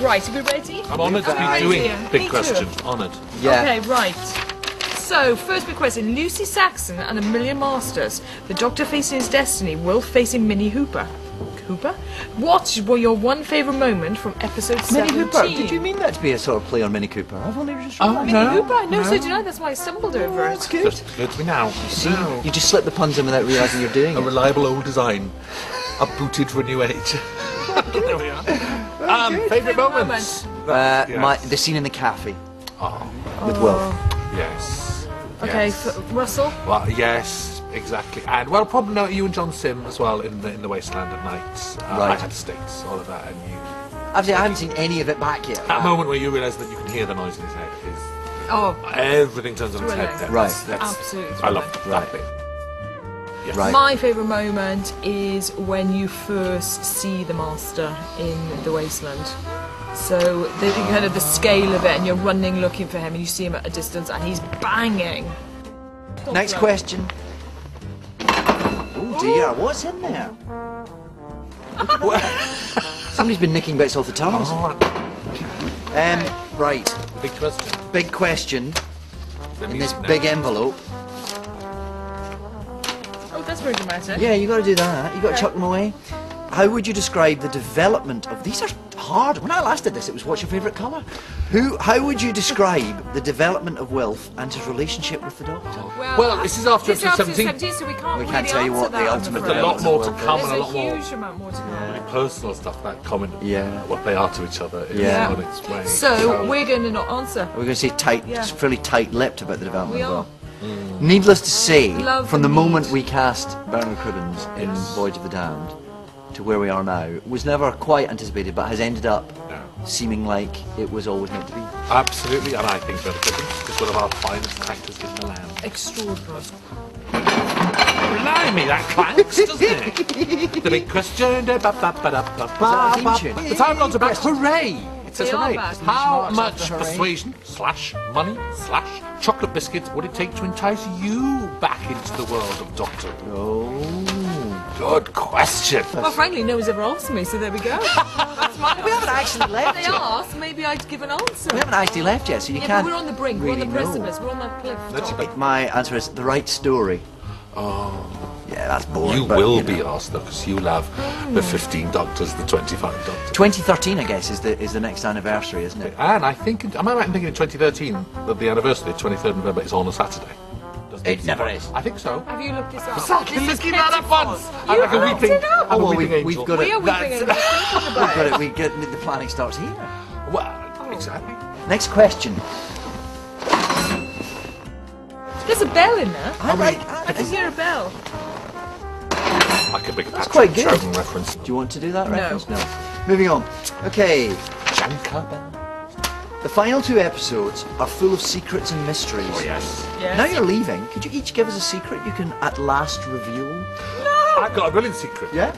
Right, are we ready? I'm honoured to I'm be doing ready. Big too. question. Honoured. Yeah. Okay, right. So, first big question. Lucy Saxon and a Million Masters. The Doctor facing his destiny, Will facing Minnie Hooper. Hooper? What were your one favourite moment from episode Minnie 17? Hooper. Did you mean that to be a sort of play on Minnie Cooper? I've only just Oh, realised. Minnie Hooper? No, so did I. That's why I stumbled over it. That's good. Just good to me now. See, you just slip the puns in without realising you're doing A it. reliable old design. Upbooted for a new age. There we are. Um, favourite Favourite moments. Uh, Yes. my, the scene in the cafe Oh, with Will. yes. Okay, Yes. f- Russell? Well, yes, exactly. And well, probably no, you and John Simm as well in the in the wasteland at night. Uh, Right. I had stakes, all of that, and you. Actually, I haven't seen any of it back yet. That moment where you realise that you can hear the noise in his head is Oh, everything turns on its head. Then. Right. That's, that's, absolutely. I love brilliant. that Right. bit. Yes. Right. My favourite moment is when you first see the Master in the Wasteland. So the kind of the scale of it, and you're running looking for him, and you see him at a distance, and he's banging. Next question. Oh dear, what's in there? Somebody's been nicking bits off the tunnels. Oh, Um, right, big question. big question in this big envelope. That's very dramatic. Yeah, you got to do that. You got to chuck them away. How would you describe the development of these? Are hard. When I last did this, it was what's your favourite colour? Who? How would you describe the development of Wilf and his relationship with the Doctor? Well, this is after this is episode after 17. so we can't We really can't tell you what the ultimate afraid. There's a lot more to Well, come There's and a a lot more huge amount more to come. personal stuff. That comment, Yeah. what they are to each other, is Yeah. on its way. So we're going to not answer. We're going to say tight, Yeah. just fairly tight-lipped about the development We of are. Wilf. Needless to say, Love from the and moment we cast Bernard Cribbins in Yes. Voyage of the Damned to where we are now, was never quite anticipated, but has ended up No. seeming like it was always meant to be. Absolutely, and I think Bernard Cribbins is one of our finest actors in the land. Extraordinary. Blimey, that clanks, doesn't it? the big question. da, ba, ba, ba, ba, ba, the theme ba, tune? ba. The time goes back. Hooray! It says They are How much persuasion slash money slash chocolate biscuits would it take to entice you back into the world of Doctor Who? Oh. Good question. Well, frankly, no one's ever asked me, so there we go. That's my We haven't actually left if They yet. asked, maybe I'd give an answer. We haven't actually left yet, so you yeah, can't. but we're on the brink, really we're on the know. precipice, we're on that cliff. Let's top. see. My answer is the right story. Oh. Yeah, that's boring. You but, will know. be asked though, because you'll have the 15 doctors, the 25 doctors. 2013, I guess, is the is the next anniversary, isn't it? And I think, am I right in thinking in 2013 that the anniversary, 23rd November, is on a Saturday? Doesn't It never is. I think so. Have you looked this up? Exactly, This is looking that up once. Pettifoss. I'm You like a looked it up. I'm a Oh, well, we've- we've angel. got We are weeping over thinking We've about got it. it. We get the planning starts here. Well, exactly. Next question. There's a bell in there. I like. I can hear a bell. I could make a That's Patrick quite good. Troughton reference. Do you want to do that No. reference? No. Moving on. Okay. Janka Bell. The final two episodes are full of secrets and mysteries. Oh, yes. Yes. Now you're leaving. Could you each give us a secret you can at last reveal? No! I've got a brilliant secret. Yeah.